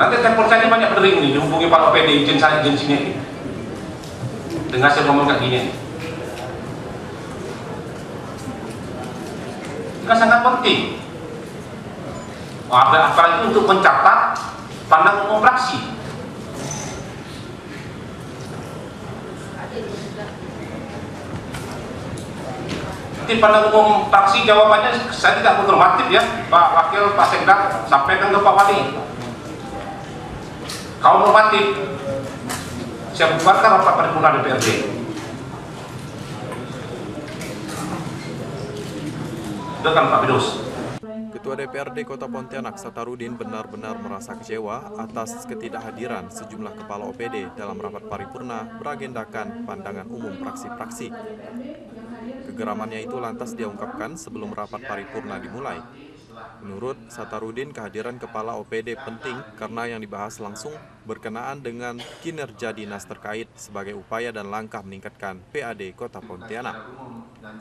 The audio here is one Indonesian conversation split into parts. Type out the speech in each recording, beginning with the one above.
Nanti telepon saya ini banyak bering nih, dihubungi Pak OPD, izin saya izin sini. Dengar saya ngomong kayak gini. Ini sangat penting. Ada apalagi untuk mencatat pandang umum fraksi. Nanti pandang umum fraksi jawabannya saya tidak konfirmatif ya, Pak Wakil Pak Sekda sampaikan ke Pak Wali. Kalau normatif, saya bubarkan rapat paripurna DPRD. Kan Pak Bidus. Ketua DPRD Kota Pontianak Satarudin benar-benar merasa kecewa atas ketidakhadiran sejumlah kepala OPD dalam rapat paripurna beragendakan pandangan umum praksi-praksi. Kegeramannya itu lantas dia ungkapkan sebelum rapat paripurna dimulai. Menurut Satarudin, kehadiran kepala OPD penting karena yang dibahas langsung berkenaan dengan kinerja dinas terkait sebagai upaya dan langkah meningkatkan PAD Kota Pontianak.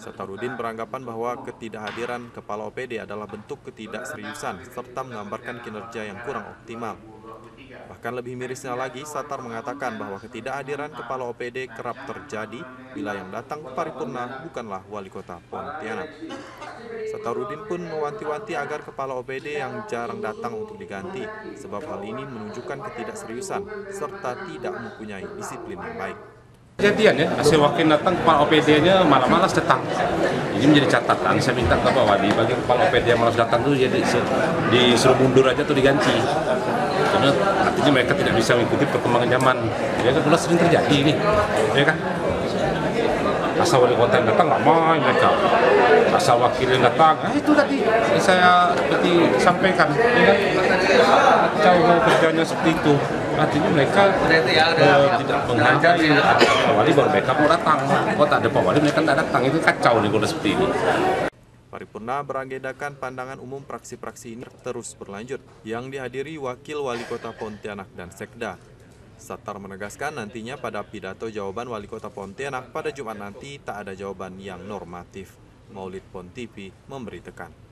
Satarudin beranggapan bahwa ketidakhadiran kepala OPD adalah bentuk ketidakseriusan serta menggambarkan kinerja yang kurang optimal. Bahkan lebih mirisnya lagi, Satar mengatakan bahwa ketidakhadiran kepala OPD kerap terjadi bila yang datang ke paripurna bukanlah wali kota Pontianak. Satarudin pun mewanti-wanti agar kepala OPD yang jarang datang untuk diganti, sebab hal ini menunjukkan ketidakseriusan serta tidak mempunyai disiplin yang baik. Kejadian ya, hasil wakil datang kepala OPD-nya malas-malas datang. Ini menjadi catatan, saya minta ke Pak Wadi, bagi kepala OPD yang malas datang itu jadi disuruh mundur aja atau diganti. Karena artinya mereka tidak bisa mengikuti perkembangan zaman. Ya kan, sering terjadi ini, ya kan? Asal wali kota yang datang nggak main mereka. Asal wakil yang datang, eh, itu tadi saya berarti sampaikan, ya kan? Kacau kerjanya seperti itu. Artinya mereka eh, tidak menghargai ada Pak Wali baru mereka mau datang. Kalau tak ada Pak Wali mereka tidak datang. Itu kacau nih kalau seperti ini. Paripurna beragendakan pandangan umum praksi-praksi ini terus berlanjut, yang dihadiri Wakil Wali Kota Pontianak dan Sekda. Satar menegaskan nantinya pada pidato jawaban Wali Kota Pontianak pada Jumat nanti tak ada jawaban yang normatif. Maulid Pon TV memberi tekan.